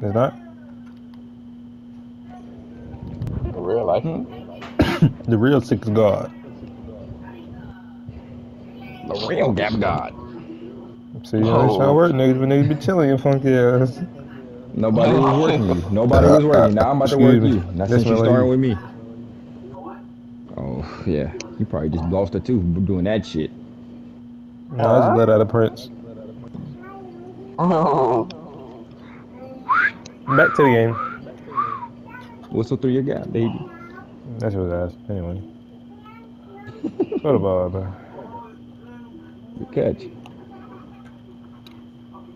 It's not? The real life. Hmm? The real six god. The real Gap God. See, that's how it Oh. work, niggas. When niggas be chilling your funky ass. Nobody was working you. Nobody was working. Now I'm about to work me. you. Now This since you my started lady. with me. Oh yeah, you probably just lost it too doing that shit. No, I just let out a prince. Oh. Back to the game. Whistle through your gap, baby. That's what I asked. Anyway. What about man? Good catch.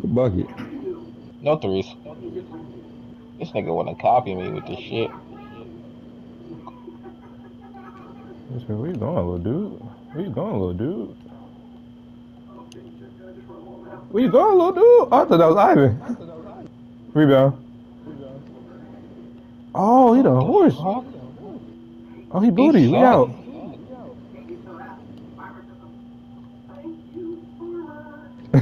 Good bucket. no threes. This nigga wanna copy me with this shit. Where you going, little dude? Where you going, little dude? Where you going, little dude? I thought that was Ivan. Rebound. Oh, he the horse. Oh, huh? Oh, he booty. We out.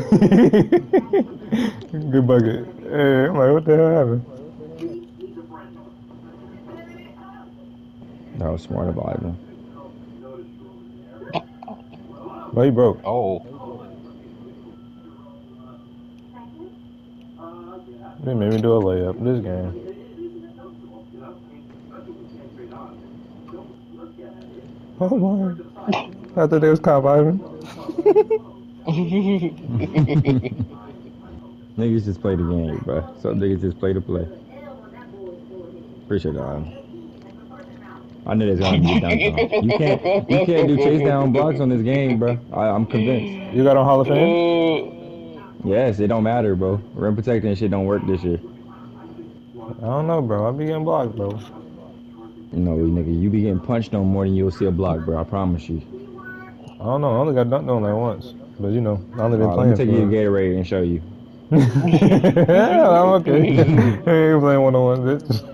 Good bucket. Hey, I'm like, what the hell happened? That was smart of Ivan. Well, he broke. Oh. They made me do a layup this game. Oh my. I thought they was cop Ivan. Niggas just play the game, bro. Some niggas just play to play. Appreciate that. I knew there's gonna be downtown. You can't, you can't do chase down blocks on this game, bro. I, I'm convinced. You got on Hall of Fame? Yes, it don't matter, bro. Rim protecting shit don't work this year. I don't know, bro. I be getting blocked, bro. No, nigga, you be getting punched on more than you'll see a block, bro. I promise you. I don't know. I only got dunked on like once. But you know, I only been Uh, let me playing take you for to Gatorade and show you. yeah, I'm okay. I ain't playing one on one, bitch.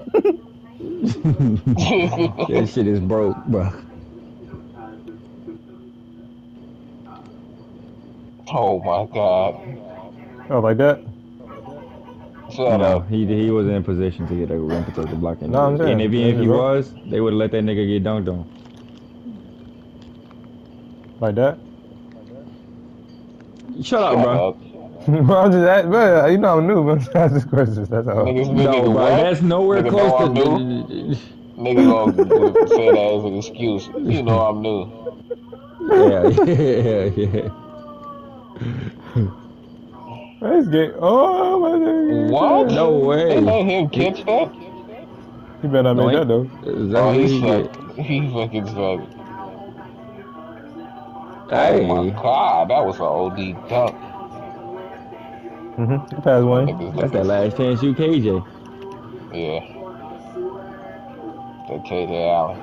that shit is broke, bro. oh my god. Oh, like that? Shut no, up. he he wasn't in position to get a rim protector block. No, I'm saying, and if he, if if he he was, they would have let that nigga get dunked on. Like that? Shut up, Shut bro. up. I'm just asking, bro, you know I'm new, but I'm asking questions. That's all. Niggas, No, nigga, bro, what? that's nowhere Nigga close to. I'm new. Nigga gonna say that as an excuse. You know I'm new. yeah, yeah, yeah. Let's get. Oh, my God. What? No way. They let him catch that? You better not No, make he- that, though. Is that Oh, what he he did? sucked. He fucking sucked. Hey. Oh my god, that was an OD dunk. Mm-hmm. You passed one. That's that last chance you, KJ. Yeah. That KJ Allen.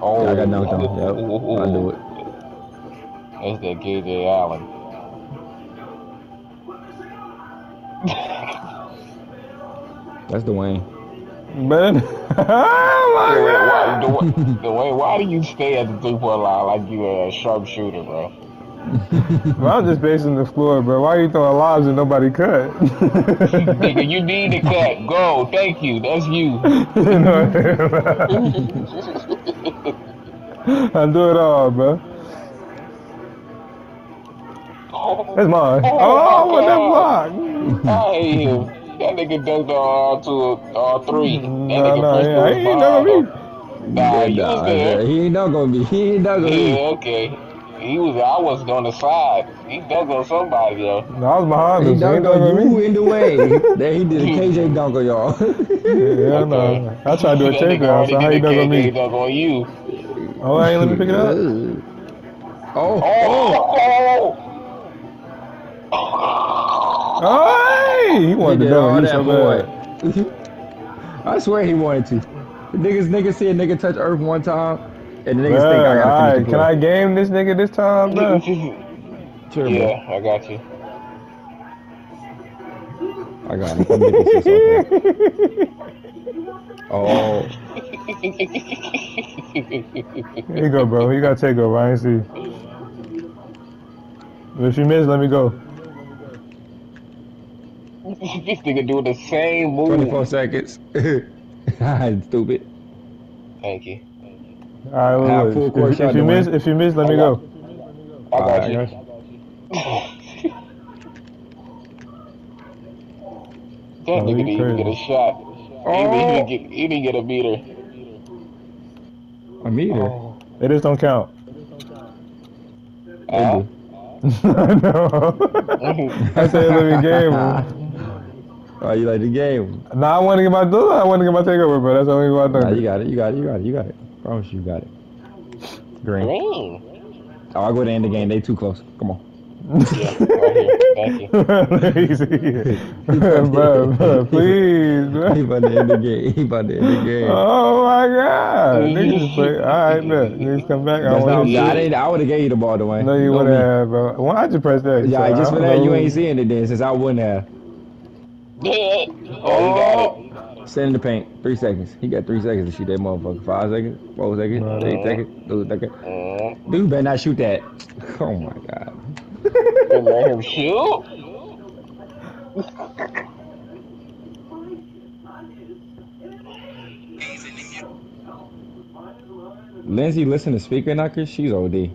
Oh, I got dunked on. Yep, I do it. That's that KJ Allen. That's Dwayne. Man. oh, The way, my why, God. the, way, the why do you stay at the three point line like you a sharpshooter, bro? Bro, I'm just basing the floor, bro. Why are you throwing lobs and nobody cut? Nigga, you need to cut. Go. Thank you. That's you. I do it all, bro. Oh. That's mine. Oh, what that block? I hate him. That nigga dunked on to a uh, three. That Nah, nigga nah, yeah, through he his ain't never ball. me. Nah, you was Nah, there. He ain't not gonna be. He ain't not gonna Yeah, be. okay. He was. I wasn't on the side. He dunked on somebody though. No, I was behind him. he dunked on you in the way. Then he did a KJ dunk on y'all. Yeah, no. I tried to do a That takedown, so how already you dunk on me? dunk on you. Oh, I ain't let me pick it up? Oh, Oh! Oh, hey! He he wanted to did all dunk you that so bad. boy. I swear he wanted to. Niggas, niggas see a nigga touch earth one time, and the niggas think I Bruh, gotta alright, finish can I game this nigga this time, bro? Sure, yeah, I got you. I got him. Let me get this shit off. Oh, Here you go, bro. You gotta take over. I ain't see. If you miss, let me go. This nigga doing the same move. 24 seconds. Stupid. Thank you. All right, Have look, full look. court If, if you miss, if you miss, let me go. I got Alright, you. I That Oh, nigga didn't even get a crazy. shot. He didn't even get, he didn't get a meter. A meter. Oh. It just don't count. They Uh, do. I know. I said let me game. Bro. Oh, you like the game? Nah, I want to get my I want to get my takeover, bro. That's the only one I Nah, you got it. You got it. You got it. You got it. Promise you, you got it. Green. Green. Oh, I'll go to end the game. They too close. Come on. Yeah, right here. Thank you. Let me see. bro, bro, please, He about to end the game. He about to end the game. Oh my God! Niggas play. All right, bet. Niggas come back. I That's not, want to I, didn't, I would have gave you the ball, Dwayne. No, you Know wouldn't have, bro. Why I just press that? Yeah, So, just I for don't that, you ain't seeing it then, since I wouldn't have. Yeah. Oh, you got it. Send in the paint. Three seconds. He got three seconds to shoot that motherfucker. Five seconds, four seconds, No, eight seconds, two seconds. Mm. Dude better not shoot that. Oh my god. And let him shoot. Lindsay listen to Speaker Knockerz? She's OD.